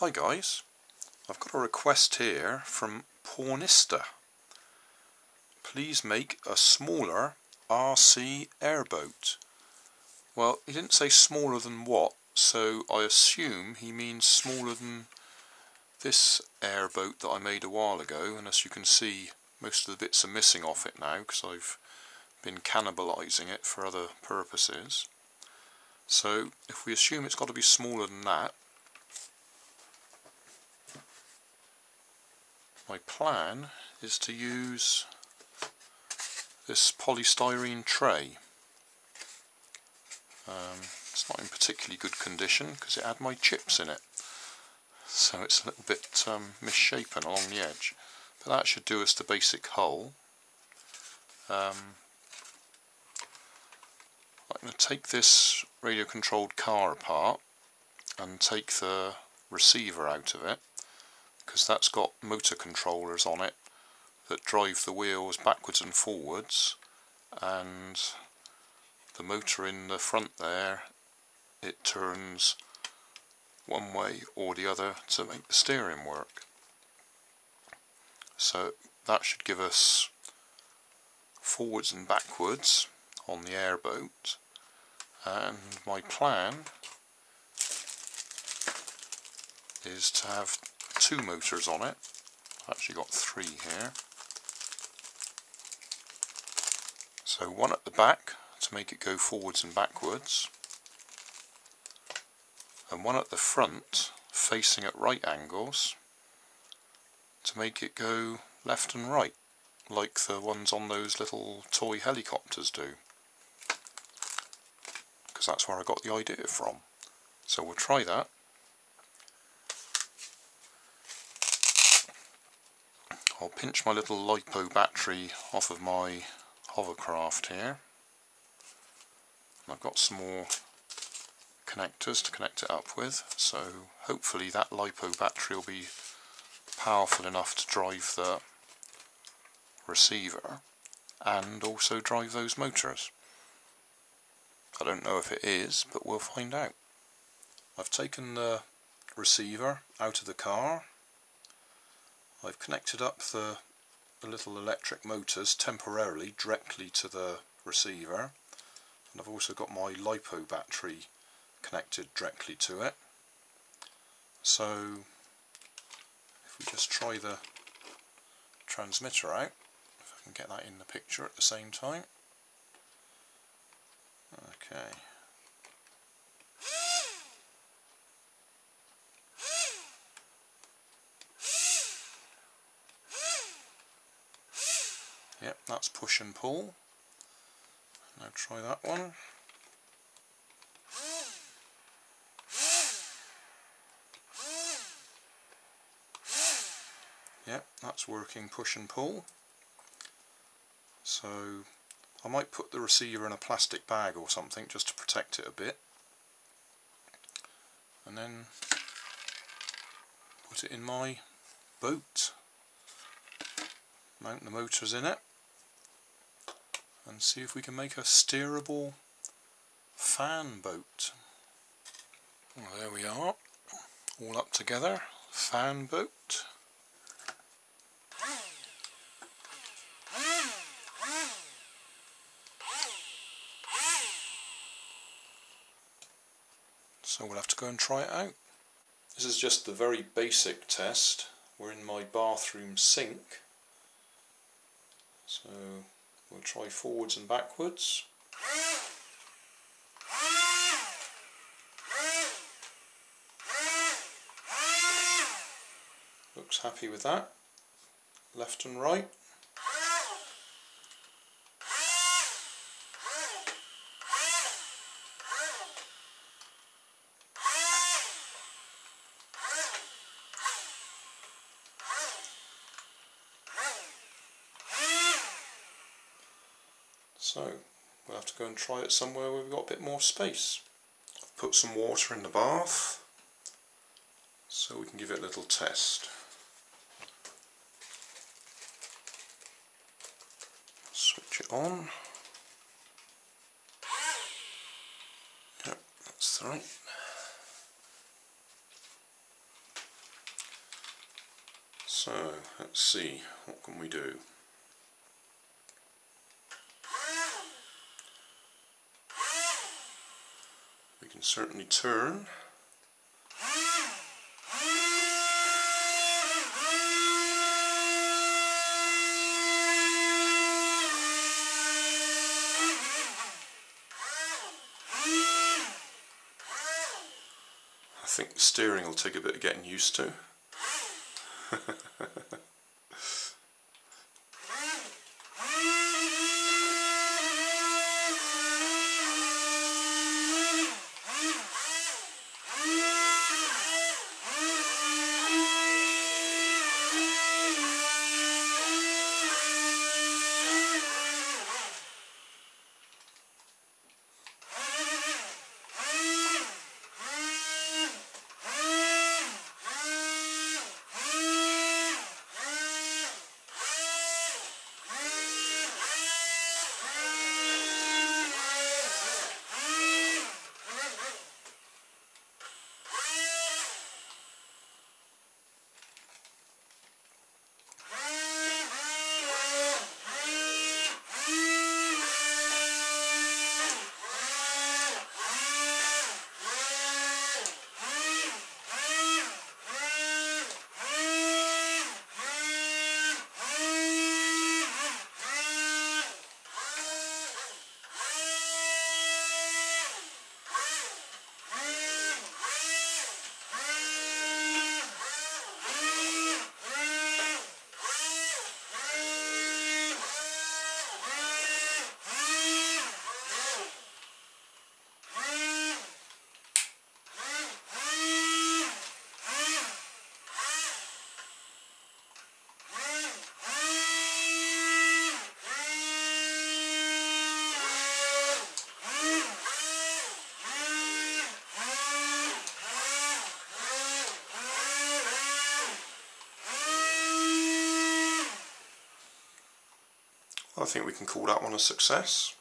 Hi guys, I've got a request here from Pwnister. Please make a smaller RC airboat. Well, he didn't say smaller than what, so I assume he means smaller than this airboat that I made a while ago, and as you can see, most of the bits are missing off it now because I've been cannibalizing it for other purposes. So, if we assume it's got to be smaller than that, my plan is to use this polystyrene tray. Um, it's not in particularly good condition because it had my chips in it. So it's a little bit um, misshapen along the edge. But that should do us the basic hull um, I'm going to take this radio controlled car apart and take the receiver out of it because that's got motor controllers on it that drive the wheels backwards and forwards and the motor in the front there it turns one way or the other to make the steering work. So that should give us forwards and backwards on the airboat and my plan is to have two motors on it. I've actually got three here. So one at the back to make it go forwards and backwards and one at the front facing at right angles to make it go left and right like the ones on those little toy helicopters do because that's where I got the idea from so we'll try that I'll pinch my little LiPo battery off of my hovercraft here. I've got some more connectors to connect it up with, so hopefully that LiPo battery will be powerful enough to drive the receiver and also drive those motors. I don't know if it is, but we'll find out. I've taken the receiver out of the car I've connected up the, the little electric motors temporarily directly to the receiver. And I've also got my LiPo battery connected directly to it. So if we just try the transmitter out if I can get that in the picture at the same time. Okay Yep, that's push and pull. Now try that one. Yep, that's working push and pull. So I might put the receiver in a plastic bag or something just to protect it a bit. And then put it in my boat. Mount the motors in it and see if we can make a steerable fan boat. Well, there we are, all up together, fan boat. So we'll have to go and try it out. This is just the very basic test. We're in my bathroom sink. So We'll try forwards and backwards. Looks happy with that. Left and right. So we'll have to go and try it somewhere where we've got a bit more space. I've put some water in the bath so we can give it a little test. Switch it on. Yep, that's right. So, let's see, what can we do? Can certainly turn. I think the steering will take a bit of getting used to. Think we can call that one a success.